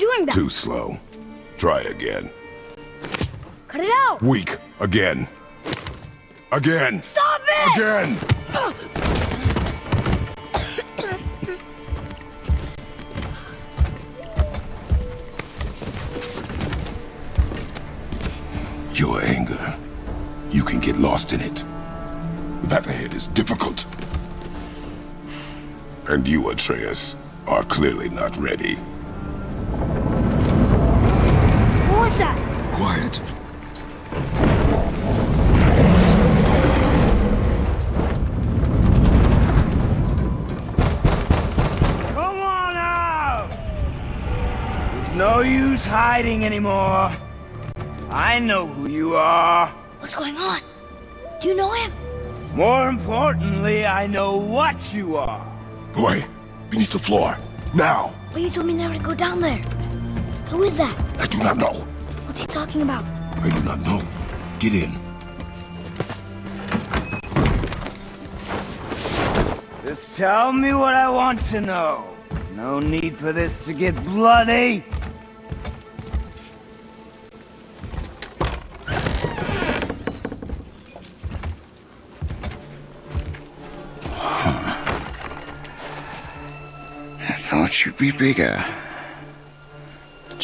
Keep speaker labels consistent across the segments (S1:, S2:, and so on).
S1: You doing?
S2: Too slow. Try again.
S1: Cut it out!
S2: Weak. Again. Again.
S1: Stop it!
S2: Again! Your anger. You can get lost in it. That ahead is difficult. And you, Atreus, are clearly not ready.
S1: What?
S2: Quiet.
S3: Come on out! There's no use hiding anymore. I know who you are.
S1: What's going on? Do you know him?
S3: More importantly, I know what you are.
S2: Boy, beneath the floor. Now.
S1: But you told me never to go down there. Who is that?
S2: I do not know.
S1: What's he talking about?
S2: I do not know. Get in.
S3: Just tell me what I want to know. No need for this to get bloody.
S4: I thought you'd be bigger.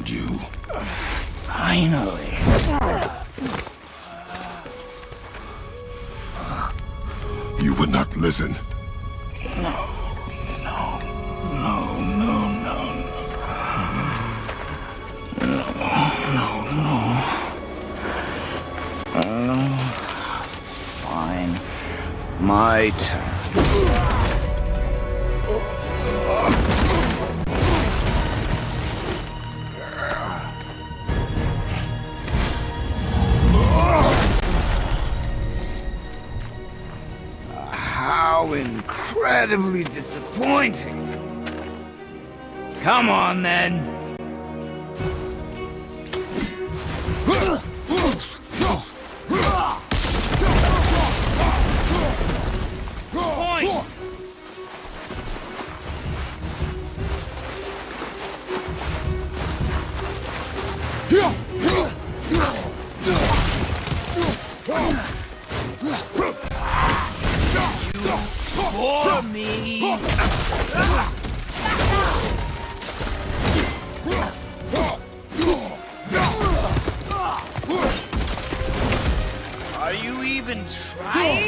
S2: Warned
S4: you. Finally. You would not listen. No.
S2: No. No, no,
S4: no.
S2: No, no, no. Oh,
S4: fine. My turn.
S3: Incredibly disappointing. Come on, then. You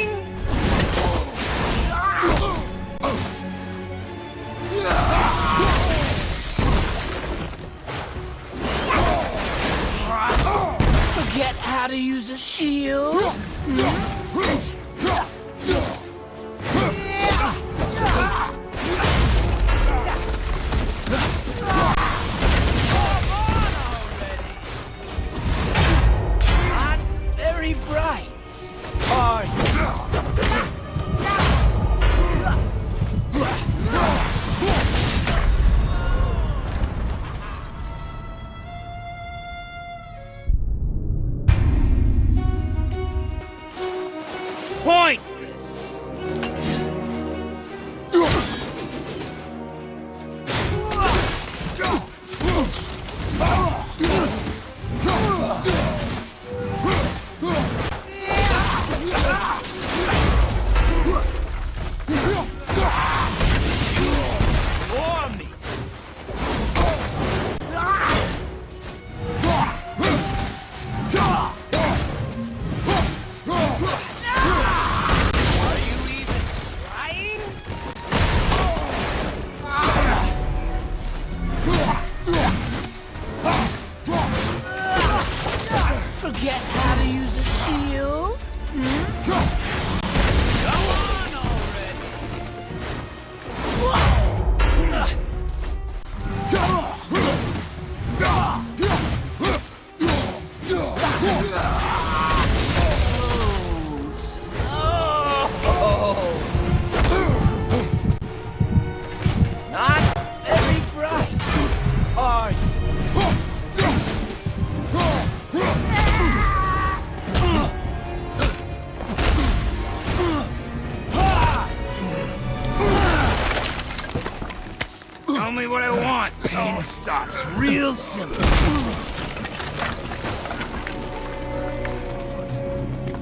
S4: want. Pain stops real simple.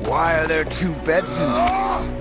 S4: Why are there two beds in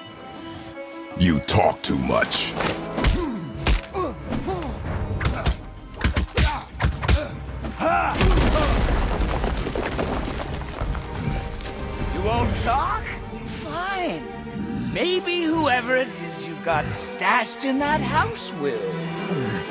S2: You talk too much.
S4: You won't talk? Fine. Maybe whoever it is you've got stashed in that house will.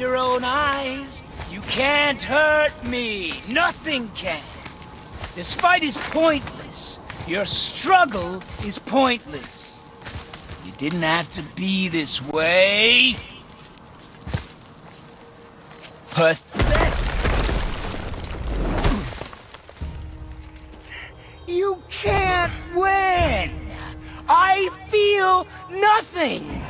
S4: Your own eyes. You can't hurt me. Nothing can. This fight is pointless. Your struggle is pointless. You didn't have to be this way. Pathetic. You can't win. I feel nothing.